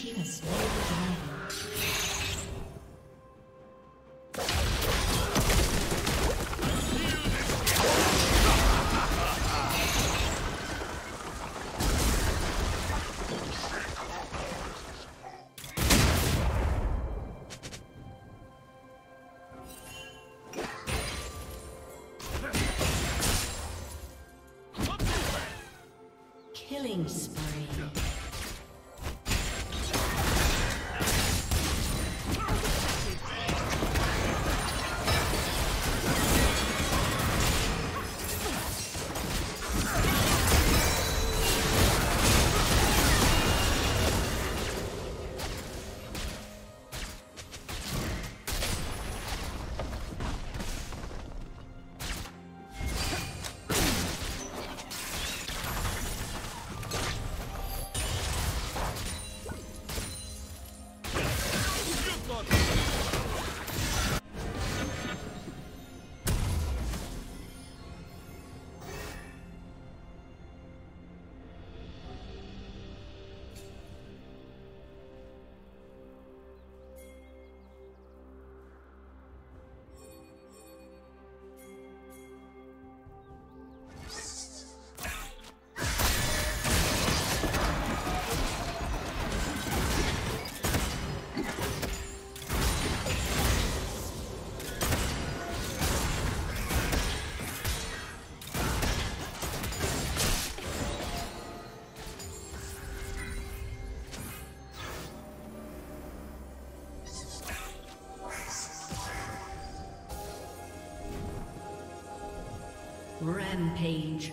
team has slain the dragon. Killing Rampage.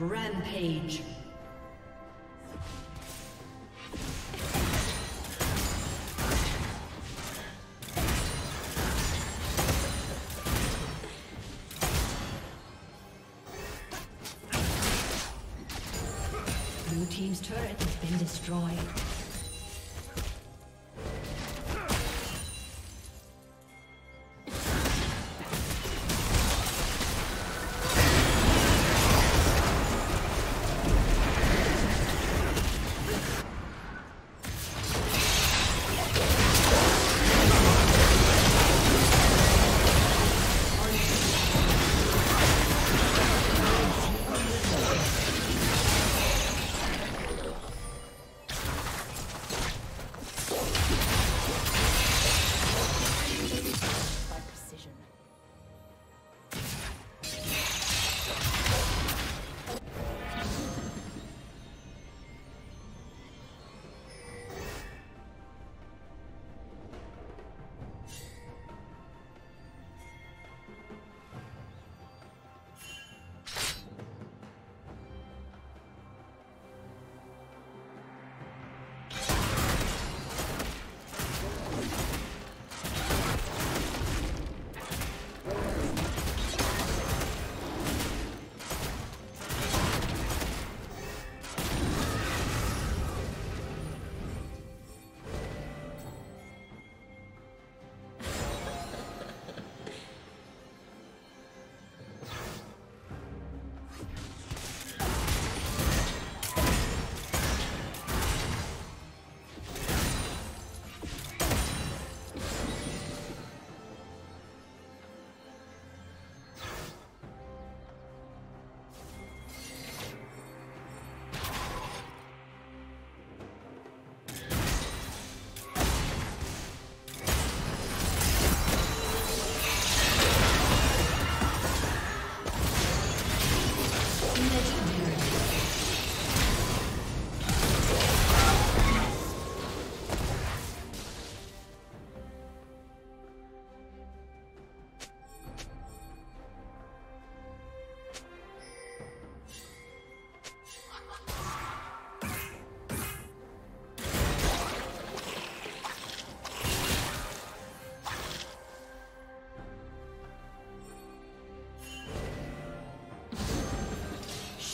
Rampage.